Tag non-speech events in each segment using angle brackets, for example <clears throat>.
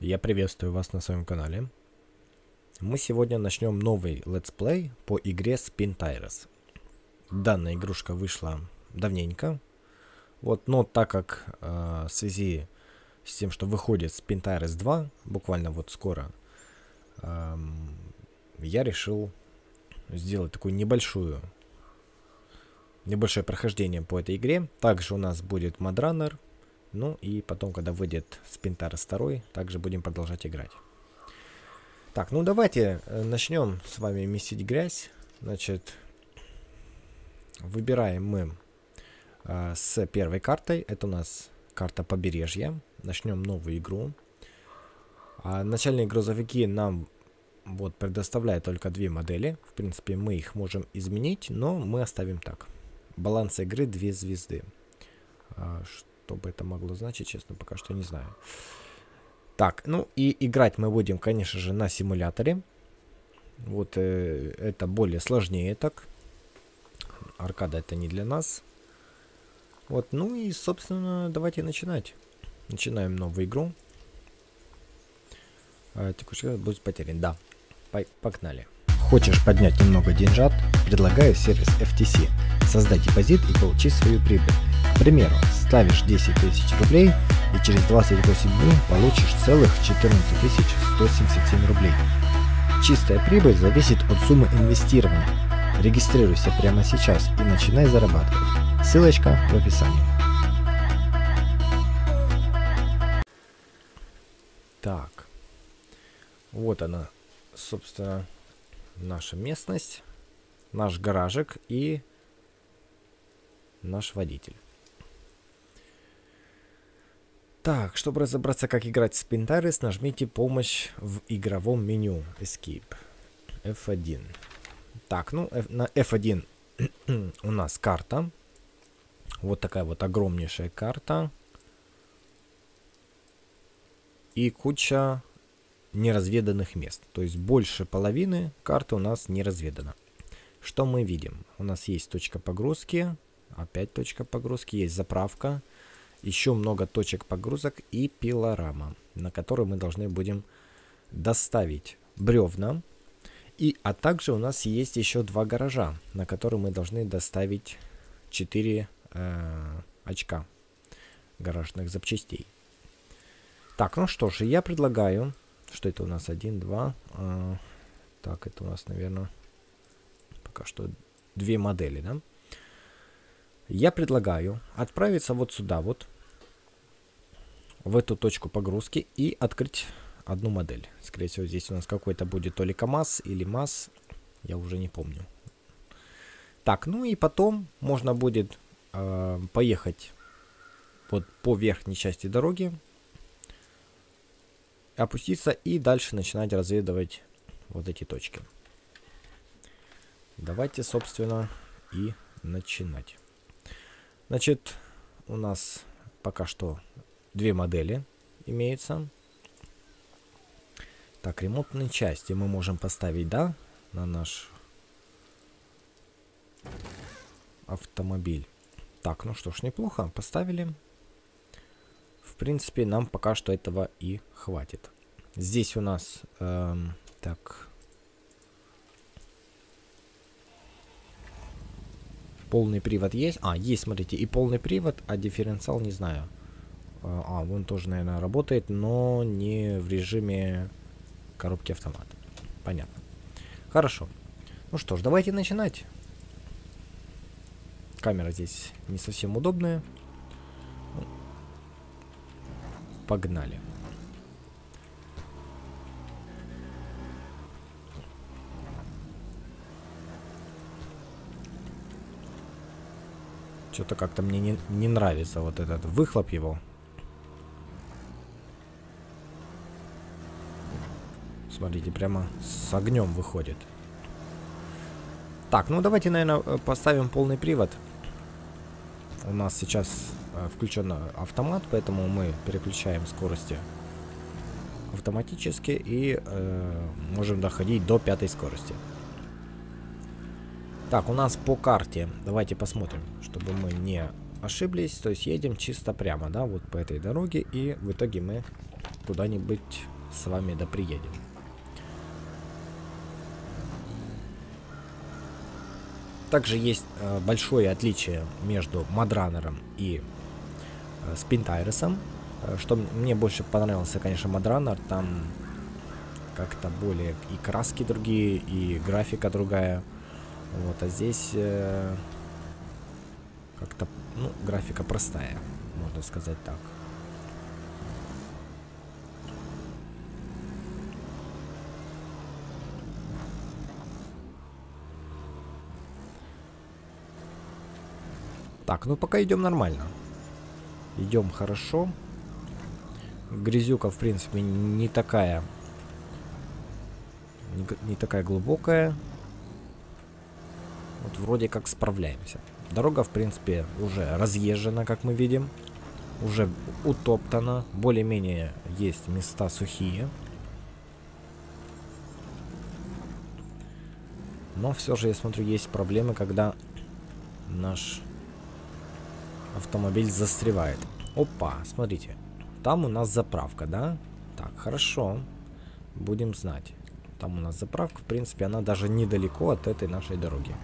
Я приветствую вас на своем канале. Мы сегодня начнем новый летсплей по игре Spin Tires. Данная игрушка вышла давненько. Вот, но так как э, в связи с тем, что выходит Spin Tires 2, буквально вот скоро, э, я решил сделать такую небольшую небольшое прохождение по этой игре. Также у нас будет MudRunner, ну и потом, когда выйдет Спинтарес 2, также будем продолжать играть. Так, ну давайте э, начнем с вами месить грязь. Значит, выбираем мы э, с первой картой. Это у нас карта побережья. Начнем новую игру. А начальные грузовики нам вот предоставляют только две модели. В принципе, мы их можем изменить, но мы оставим так. Баланс игры две звезды. А, что бы это могло значить, честно, пока что не знаю. Так, ну и играть мы будем, конечно же, на симуляторе. Вот э, это более сложнее так. Аркада это не для нас. Вот, ну и, собственно, давайте начинать. Начинаем новую игру. А, текущий будет потерян. Да, погнали. Хочешь поднять немного деньжат? Предлагаю сервис FTC. Создай депозит и получи свою прибыль. К примеру, ставишь 10 тысяч рублей и через 28 дней получишь целых 14 177 рублей. Чистая прибыль зависит от суммы инвестирования. Регистрируйся прямо сейчас и начинай зарабатывать. Ссылочка в описании. Так. Вот она, собственно, наша местность, наш гаражик и наш водитель. Так, чтобы разобраться, как играть в Spintaris, нажмите «Помощь в игровом меню» Escape. F1. Так, ну, F, на F1 <clears throat> у нас карта. Вот такая вот огромнейшая карта. И куча неразведанных мест. То есть больше половины карты у нас не разведана. Что мы видим? У нас есть точка погрузки, опять точка погрузки, есть заправка, еще много точек погрузок и пилорама, на которую мы должны будем доставить бревна. И, а также у нас есть еще два гаража, на которые мы должны доставить 4 э, очка гаражных запчастей. Так, ну что ж, я предлагаю что это у нас? Один, два. А, так, это у нас, наверное, пока что две модели, да? Я предлагаю отправиться вот сюда вот, в эту точку погрузки и открыть одну модель. Скорее всего, здесь у нас какой-то будет то ли КАМАЗ или МАЗ, я уже не помню. Так, ну и потом можно будет э, поехать вот по верхней части дороги, опуститься и дальше начинать разведывать вот эти точки. Давайте, собственно, и начинать. Значит, у нас пока что две модели имеются. Так, ремонтные части мы можем поставить, да, на наш автомобиль. Так, ну что ж, неплохо, поставили принципе, нам пока что этого и хватит. Здесь у нас, эм, так, полный привод есть. А, есть, смотрите, и полный привод, а дифференциал не знаю. А, а вон тоже, наверное, работает, но не в режиме коробки автомат. Понятно. Хорошо. Ну что ж, давайте начинать. Камера здесь не совсем удобная. Погнали. Что-то как-то мне не, не нравится вот этот выхлоп его. Смотрите, прямо с огнем выходит. Так, ну давайте, наверное, э, поставим полный привод. У нас сейчас Э, включен автомат, поэтому мы переключаем скорости автоматически и э, можем доходить до пятой скорости. Так, у нас по карте, давайте посмотрим, чтобы мы не ошиблись, то есть едем чисто прямо, да, вот по этой дороге, и в итоге мы куда-нибудь с вами да приедем. Также есть э, большое отличие между Мадранером и э, Спинтайресом. Э, что мне больше понравился, конечно, Мадранер. Там как-то более и краски другие, и графика другая. Вот, а здесь э, как-то, ну, графика простая, можно сказать так. Так, ну пока идем нормально. Идем хорошо. Грязюка, в принципе, не такая... Не, не такая глубокая. Вот вроде как справляемся. Дорога, в принципе, уже разъезжена, как мы видим. Уже утоптана. Более-менее есть места сухие. Но все же, я смотрю, есть проблемы, когда наш автомобиль застревает. Опа, смотрите. Там у нас заправка, да? Так, хорошо. Будем знать. Там у нас заправка, в принципе, она даже недалеко от этой нашей дороги.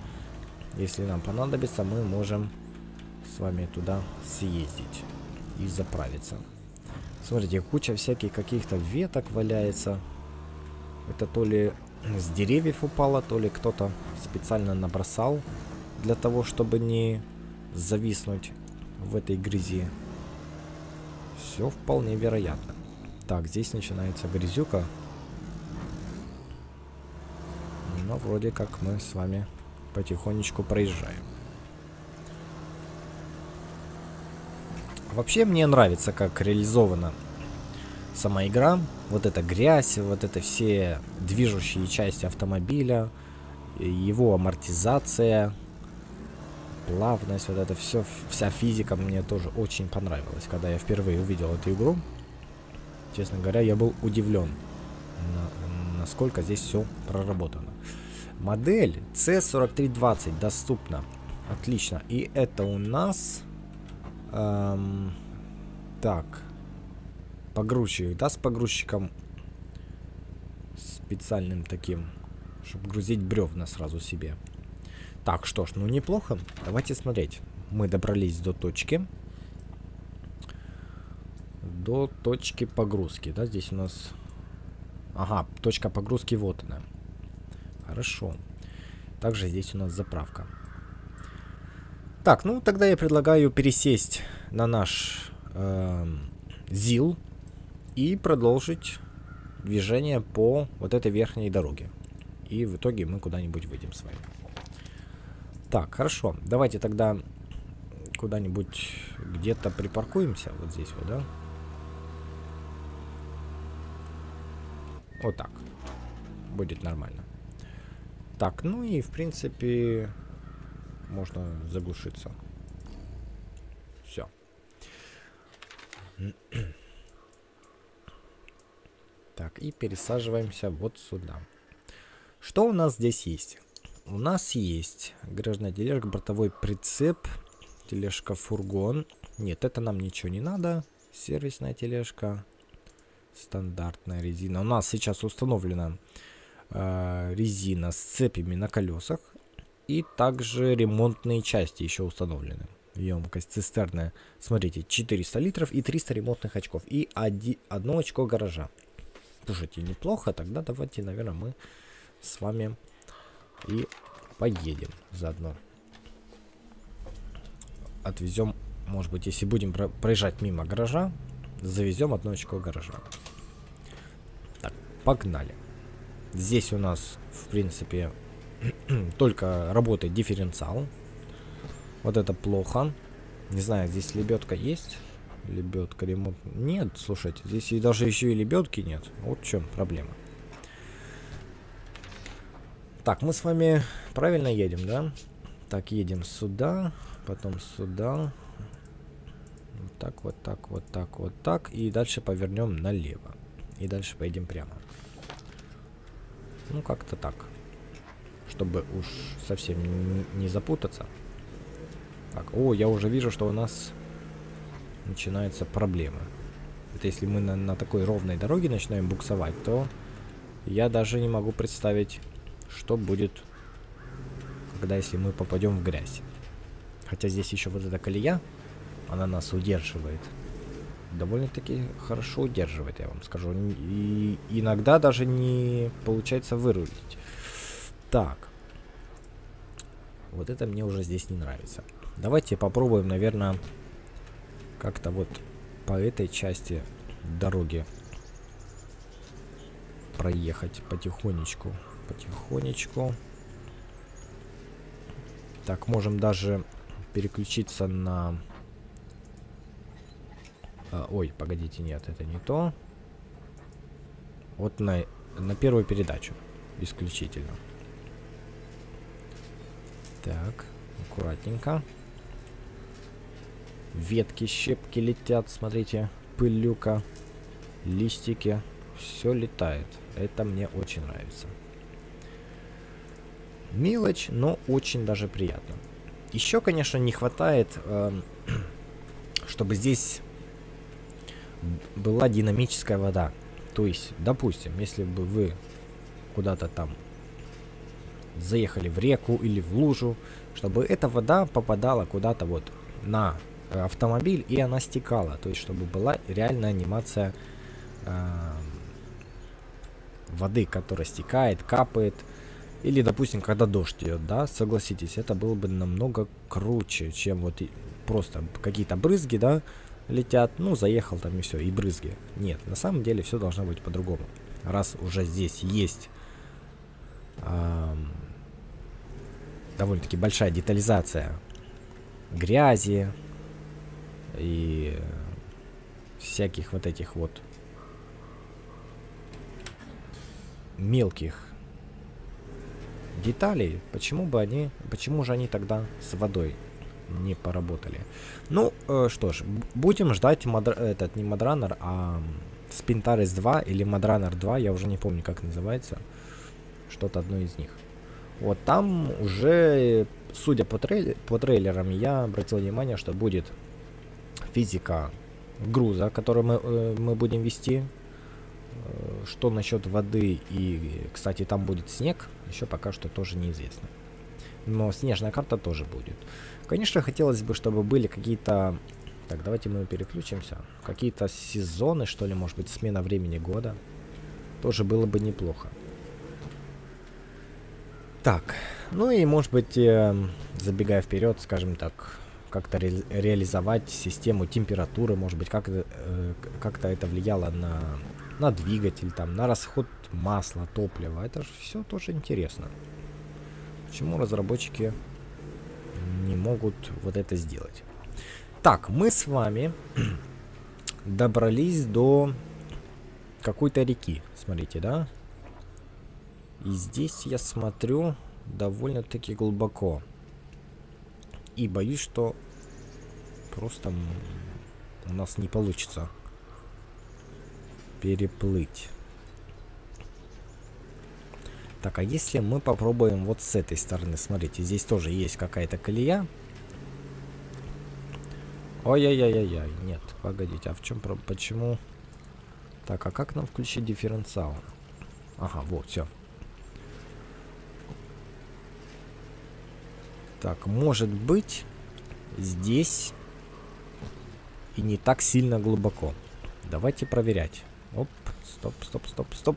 Если нам понадобится, мы можем с вами туда съездить и заправиться. Смотрите, куча всяких каких-то веток валяется. Это то ли с деревьев упало, то ли кто-то специально набросал для того, чтобы не зависнуть в этой грязи. Все вполне вероятно. Так, здесь начинается грязюка. Но вроде как мы с вами потихонечку проезжаем. Вообще мне нравится, как реализована сама игра. Вот эта грязь, вот это все движущие части автомобиля, его амортизация, плавность, вот это все, вся физика мне тоже очень понравилась, когда я впервые увидел эту игру. Честно говоря, я был удивлен, на, насколько здесь все проработано. Модель C4320 доступна. Отлично. И это у нас... Эм, так. Погрузчик. Да, с погрузчиком специальным таким, чтобы грузить бревна сразу себе. Так, что ж, ну неплохо. Давайте смотреть. Мы добрались до точки. До точки погрузки, да, здесь у нас... Ага, точка погрузки вот она. Хорошо. Также здесь у нас заправка. Так, ну тогда я предлагаю пересесть на наш э, ЗИЛ и продолжить движение по вот этой верхней дороге. И в итоге мы куда-нибудь выйдем с вами. Так, хорошо. Давайте тогда куда-нибудь где-то припаркуемся. Вот здесь вот, да? Вот так. Будет нормально. Так, ну и в принципе можно заглушиться. Все. <clears throat> Так, и пересаживаемся вот сюда. Что у нас здесь есть? У нас есть гаражная тележка, бортовой прицеп, тележка-фургон. Нет, это нам ничего не надо. Сервисная тележка, стандартная резина. У нас сейчас установлена резина с цепями на колесах. И также ремонтные части еще установлены. Емкость цистерная. Смотрите, 400 литров и 300 ремонтных очков. И 1, одно очко гаража. Слушайте, неплохо. Тогда давайте, наверное, мы с вами и поедем заодно. Отвезем, может быть, если будем про проезжать мимо гаража, завезем одно очко гаража. Так, погнали. Здесь у нас, в принципе, <clears throat> только работает дифференциал. Вот это плохо. Не знаю, здесь лебедка есть? Лебедка, ремонт. Нет, слушайте, здесь и даже еще и лебедки нет. Вот в чем проблема. Так, мы с вами правильно едем, да? Так, едем сюда, потом сюда. Вот так, вот так, вот так, вот так. И дальше повернем налево. И дальше поедем прямо. Ну, как-то так. Чтобы уж совсем не, запутаться. Так, о, я уже вижу, что у нас начинаются проблемы. Это если мы на, на такой ровной дороге начинаем буксовать, то я даже не могу представить, что будет, когда если мы попадем в грязь. Хотя здесь еще вот эта колея, она нас удерживает. Довольно-таки хорошо удерживает, я вам скажу. И иногда даже не получается вырулить. Так. Вот это мне уже здесь не нравится. Давайте попробуем, наверное, как-то вот по этой части дороги проехать потихонечку. Потихонечку. Так, можем даже переключиться на... А, ой, погодите, нет, это не то. Вот на, на первую передачу исключительно. Так, аккуратненько. Ветки, щепки летят, смотрите. Пылюка, листики. Все летает. Это мне очень нравится. Мелочь, но очень даже приятно. Еще, конечно, не хватает, э, <clears throat> чтобы здесь была динамическая вода. То есть, допустим, если бы вы куда-то там заехали в реку или в лужу, чтобы эта вода попадала куда-то вот на э, автомобиль и она стекала. То есть, чтобы была реальная анимация э, воды, которая стекает, капает, или, допустим, когда дождь идет, да, согласитесь, это было бы намного круче, чем вот просто какие-то брызги, да, летят, ну, заехал там и все, и брызги. Нет, на самом деле все должно быть по-другому. Раз уже здесь есть эм, довольно-таки большая детализация грязи и всяких вот этих вот мелких деталей, почему бы они, почему же они тогда с водой не поработали? Ну, э, что ж, будем ждать модр, этот не Модранер, а Спинтарис 2 или Модранер 2, я уже не помню, как называется. Что-то одно из них. Вот там уже, судя по, трейлер, по трейлерам, я обратил внимание, что будет физика груза, который мы, э, мы будем вести Э, что насчет воды и, кстати, там будет снег, еще пока что тоже неизвестно. Но снежная карта тоже будет. Конечно, хотелось бы, чтобы были какие-то... Так, давайте мы переключимся. Какие-то сезоны, что ли, может быть, смена времени года. Тоже было бы неплохо. Так, ну и, может быть, э, забегая вперед, скажем так, как-то ре реализовать систему температуры, может быть, как, э, как-то это влияло на на двигатель, там, на расход масла, топлива. Это же все тоже интересно. Почему разработчики не могут вот это сделать? Так, мы с вами <clears throat> добрались до какой-то реки. Смотрите, да? И здесь я смотрю довольно-таки глубоко. И боюсь, что просто у нас не получится переплыть. Так, а если мы попробуем вот с этой стороны, смотрите, здесь тоже есть какая-то колея. Ой-яй-яй-яй, нет, погодите, а в чем, почему? Так, а как нам включить дифференциал? Ага, вот, все. Так, может быть, здесь и не так сильно глубоко. Давайте проверять. Оп, стоп, стоп, стоп, стоп.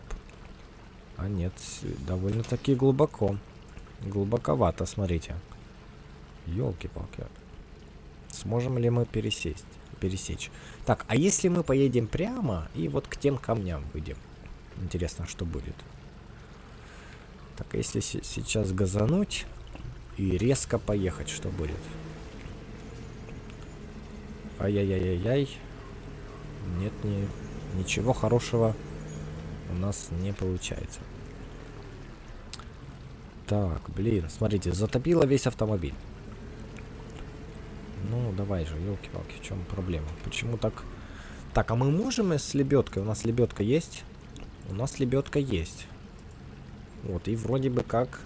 А нет, довольно-таки глубоко. Глубоковато, смотрите. Елки-палки. Сможем ли мы пересесть? Пересечь. Так, а если мы поедем прямо и вот к тем камням выйдем? Интересно, что будет. Так, если сейчас газануть и резко поехать, что будет? Ай-яй-яй-яй-яй. Нет, не ничего хорошего у нас не получается. Так, блин, смотрите, затопило весь автомобиль. Ну, давай же, елки-палки, в чем проблема? Почему так? Так, а мы можем с лебедкой? У нас лебедка есть? У нас лебедка есть. Вот, и вроде бы как...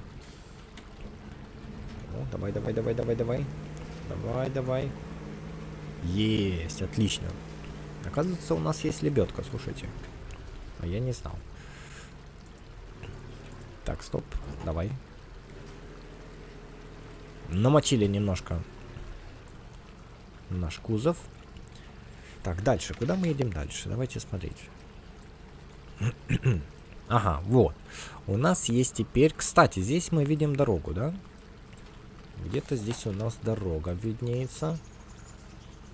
О, давай, давай, давай, давай, давай. Давай, давай. Есть, отлично. Оказывается, у нас есть лебедка, слушайте. А я не знал. Так, стоп, давай. Намочили немножко наш кузов. Так, дальше. Куда мы едем дальше? Давайте смотреть. <clears throat> ага, вот. У нас есть теперь... Кстати, здесь мы видим дорогу, да? Где-то здесь у нас дорога виднеется.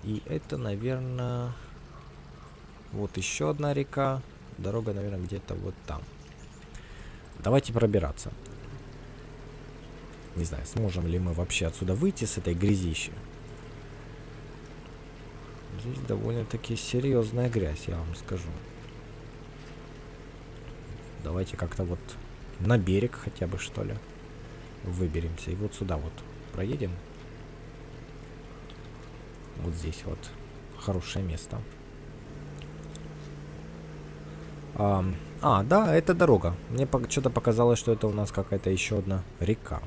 И это, наверное... Вот еще одна река. Дорога, наверное, где-то вот там. Давайте пробираться. Не знаю, сможем ли мы вообще отсюда выйти с этой грязищи. Здесь довольно-таки серьезная грязь, я вам скажу. Давайте как-то вот на берег хотя бы, что ли, выберемся. И вот сюда вот проедем. Вот здесь вот хорошее место. А, а, да, это дорога. Мне что-то показалось, что это у нас какая-то еще одна река.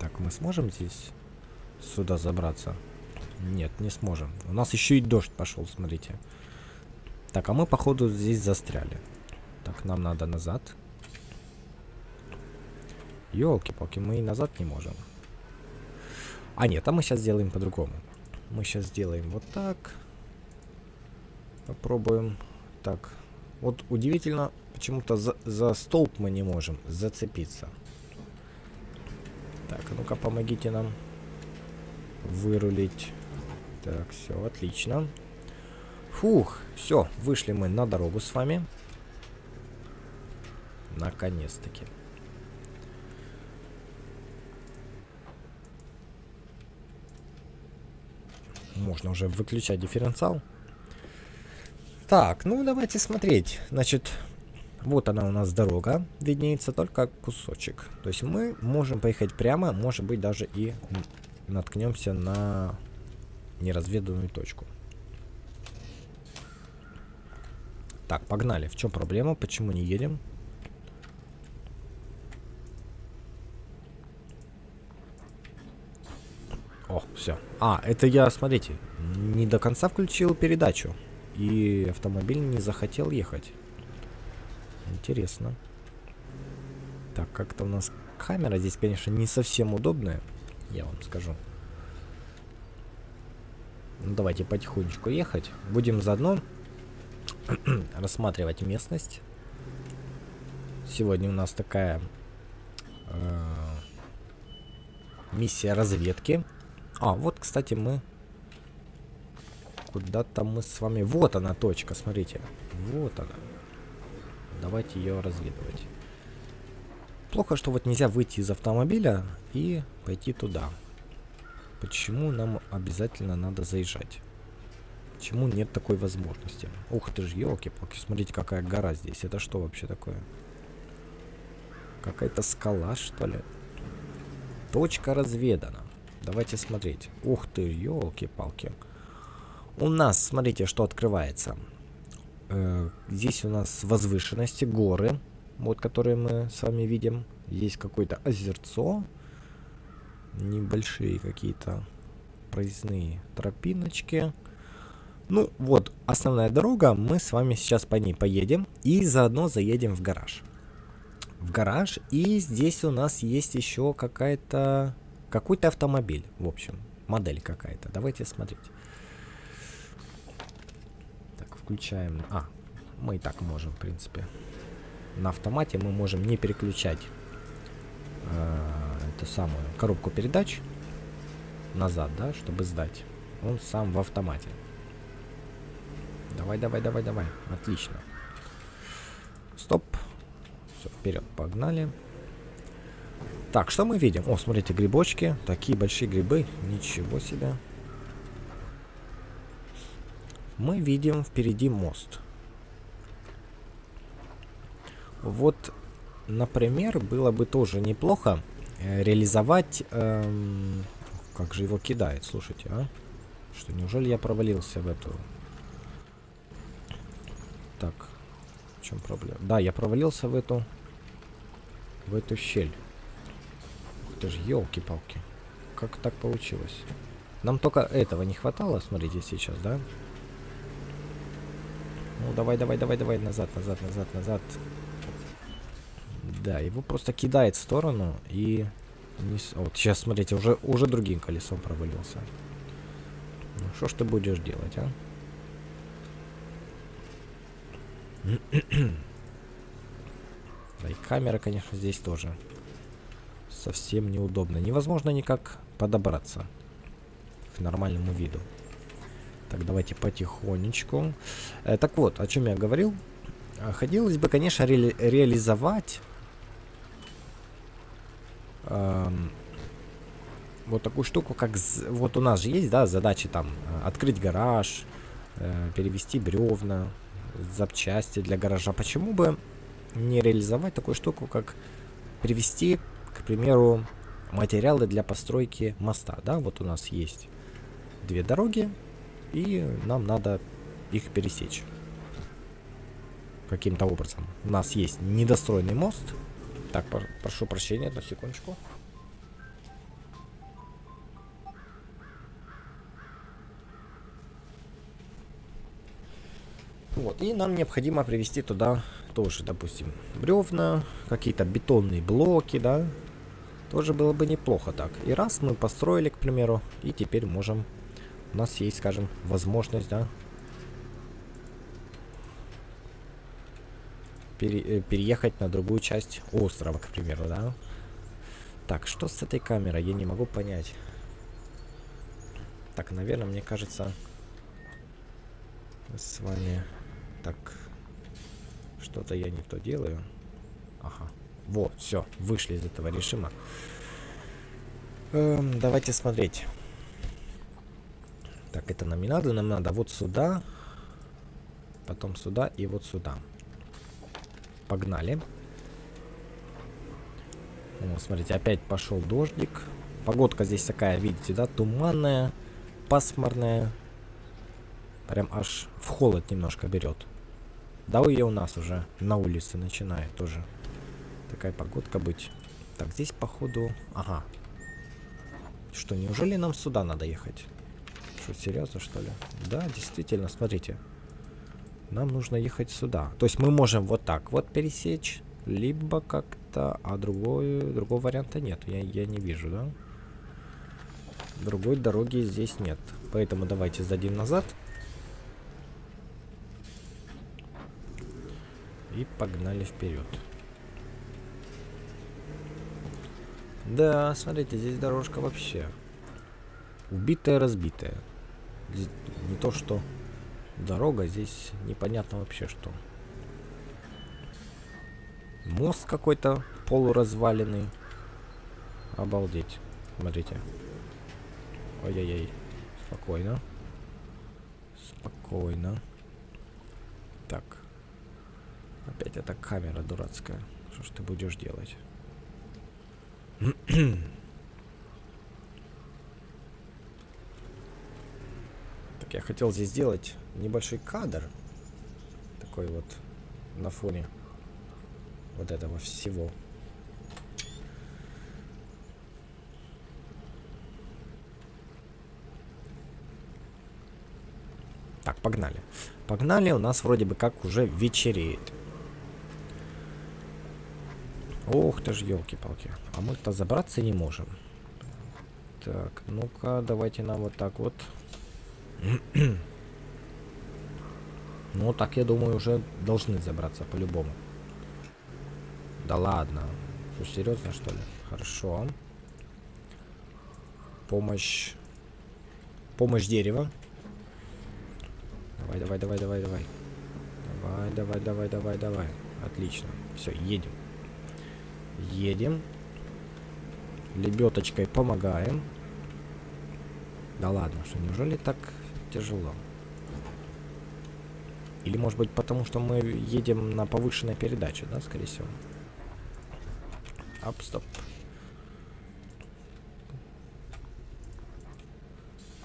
Так, мы сможем здесь сюда забраться? Нет, не сможем. У нас еще и дождь пошел, смотрите. Так, а мы, походу, здесь застряли. Так, нам надо назад. Елки-палки, мы и назад не можем. А нет, а мы сейчас сделаем по-другому. Мы сейчас сделаем вот так. Попробуем. Так. Вот удивительно, почему-то за, за столб мы не можем зацепиться. Так, ну-ка помогите нам вырулить. Так, все, отлично. Фух, все, вышли мы на дорогу с вами. Наконец-таки. Можно уже выключать дифференциал. Так, ну давайте смотреть. Значит, вот она у нас дорога, виднеется только кусочек. То есть мы можем поехать прямо, может быть даже и наткнемся на неразведанную точку. Так, погнали. В чем проблема? Почему не едем? О, все. А, это я, смотрите, не до конца включил передачу. И автомобиль не захотел ехать. Интересно. Так, как-то у нас камера здесь, конечно, не совсем удобная. Я вам скажу. Ну, давайте потихонечку ехать. Будем заодно <clears throat> рассматривать местность. Сегодня у нас такая э, миссия разведки. А, вот, кстати, мы... Куда-то мы с вами... Вот она точка, смотрите. Вот она. Давайте ее разведывать. Плохо, что вот нельзя выйти из автомобиля и пойти туда. Почему нам обязательно надо заезжать? Почему нет такой возможности? Ух ты ж, елки-палки, смотрите, какая гора здесь. Это что вообще такое? Какая-то скала, что ли? Точка разведана. Давайте смотреть. Ух ты, елки-палки. У нас, смотрите, что открывается. Э, здесь у нас возвышенности, горы, вот которые мы с вами видим. Есть какое-то озерцо. Небольшие какие-то проездные тропиночки. Ну, вот, основная дорога. Мы с вами сейчас по ней поедем. И заодно заедем в гараж. В гараж. И здесь у нас есть еще какая-то какой-то автомобиль, в общем, модель какая-то. Давайте смотреть. Так, включаем. А, мы и так можем, в принципе. На автомате мы можем не переключать э, эту самую коробку передач назад, да, чтобы сдать. Он сам в автомате. Давай, давай, давай, давай. Отлично. Стоп. Все, вперед, погнали. Так, что мы видим? О, смотрите, грибочки. Такие большие грибы. Ничего себе. Мы видим впереди мост. Вот, например, было бы тоже неплохо э, реализовать... Эм, как же его кидает, слушайте, а? Что, неужели я провалился в эту... Так, в чем проблема? Да, я провалился в эту... В эту щель. Ты ж елки-палки. Как так получилось? Нам только этого не хватало, смотрите, сейчас, да? Ну, давай, давай, давай, давай, назад, назад, назад, назад. Да, его просто кидает в сторону и... Не... Вот, сейчас, смотрите, уже, уже другим колесом провалился. Ну, что ж ты будешь делать, а? да и камера, конечно, здесь тоже совсем неудобно. Невозможно никак подобраться к нормальному виду. Так, давайте потихонечку. Э, так вот, о чем я говорил. Э, хотелось бы, конечно, ре реализовать э, вот такую штуку, как... Вот у нас же есть, да, задачи там э, открыть гараж, э, перевести бревна, запчасти для гаража. Почему бы не реализовать такую штуку, как привести, к примеру, материалы для постройки моста, да, вот у нас есть две дороги, и нам надо их пересечь каким-то образом. У нас есть недостроенный мост. Так, прошу прощения, одну секундочку. Вот, и нам необходимо привести туда тоже, допустим, бревна, какие-то бетонные блоки, да. Тоже было бы неплохо так. И раз мы построили, к примеру, и теперь можем... У нас есть, скажем, возможность, да, пере, э, переехать на другую часть острова, к примеру, да. Так, что с этой камерой? Я не могу понять. Так, наверное, мне кажется, с вами так, что-то я не то делаю. Ага. Вот, все, вышли из этого режима. Эм, давайте смотреть. Так, это нам не надо, нам надо вот сюда, потом сюда и вот сюда. Погнали. О, смотрите, опять пошел дождик. Погодка здесь такая, видите, да, туманная, пасмурная. Прям аж в холод немножко берет. Да и у нас уже на улице начинает тоже такая погодка быть. Так, здесь походу... Ага. Что, неужели нам сюда надо ехать? Что, серьезно, что ли? Да, действительно, смотрите. Нам нужно ехать сюда. То есть мы можем вот так вот пересечь, либо как-то... А другой, другого варианта нет. Я, я не вижу, да? Другой дороги здесь нет. Поэтому давайте сдадим назад. И погнали вперед. Да, смотрите, здесь дорожка вообще убитая-разбитая. Не то, что дорога, здесь непонятно вообще что. Мост какой-то полуразваленный. Обалдеть. Смотрите. Ой-ой-ой. Спокойно. Спокойно. Так. Опять эта камера дурацкая. Что ж ты будешь делать? <clears throat> я хотел здесь сделать небольшой кадр. Такой вот на фоне вот этого всего. Так, погнали. Погнали, у нас вроде бы как уже вечереет. Ох ты ж, елки-палки. А мы-то забраться не можем. Так, ну-ка, давайте нам вот так вот. <clears throat> ну, так, я думаю, уже должны забраться по-любому. Да ладно. Что, серьезно, что ли? Хорошо. Помощь. Помощь дерева. Давай, давай, давай, давай, давай. Давай, давай, давай, давай, давай. Отлично. Все, едем. Едем. Лебедочкой помогаем. Да ладно, что неужели так тяжело? Или может быть потому, что мы едем на повышенной передаче, да, скорее всего? Ап, стоп.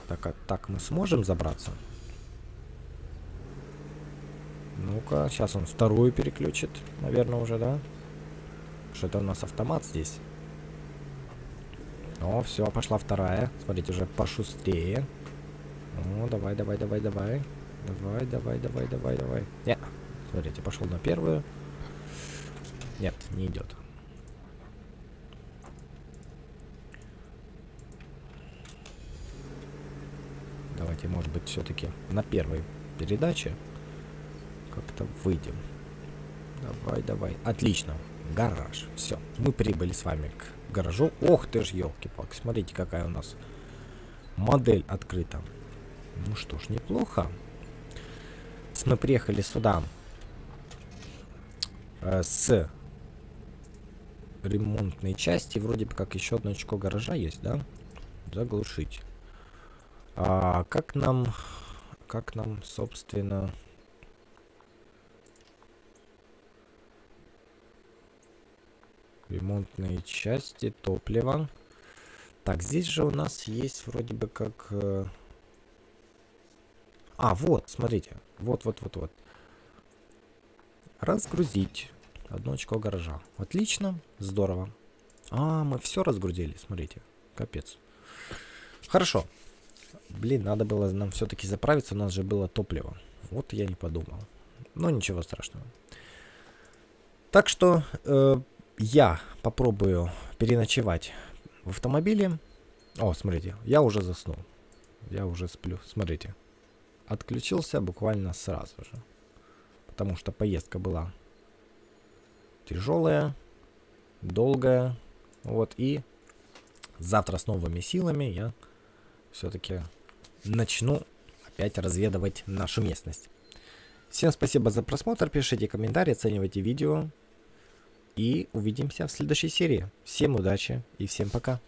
Так, а так мы сможем забраться? Ну-ка, сейчас он вторую переключит, наверное, уже, да? что это у нас автомат здесь. О, все, пошла вторая. Смотрите, уже пошустрее. О, давай, давай, давай, давай. Давай, давай, давай, давай, давай. Нет. Смотрите, пошел на первую. Нет, не идет. Давайте, может быть, все-таки на первой передаче как-то выйдем. Давай, давай. Отлично. Гараж. Все. Мы прибыли с вами к гаражу. Ох ты ж, елки-палки. Смотрите, какая у нас модель открыта. Ну что ж, неплохо. Мы приехали сюда э, с ремонтной части. Вроде бы как еще одно очко гаража есть, да? Заглушить. А как нам... Как нам, собственно... Ремонтные части, топливо. Так, здесь же у нас есть вроде бы как... Э... А, вот, смотрите. Вот, вот, вот, вот. Разгрузить. Одно очко гаража. Отлично, здорово. А, мы все разгрузили, смотрите. Капец. Хорошо. Блин, надо было нам все-таки заправиться, у нас же было топливо. Вот я не подумал. Но ничего страшного. Так что э, я попробую переночевать в автомобиле. О, смотрите, я уже заснул. Я уже сплю. Смотрите. Отключился буквально сразу же. Потому что поездка была тяжелая, долгая. Вот, и завтра с новыми силами я все-таки начну опять разведывать нашу местность. Всем спасибо за просмотр, пишите комментарии, оценивайте видео. И увидимся в следующей серии. Всем удачи и всем пока.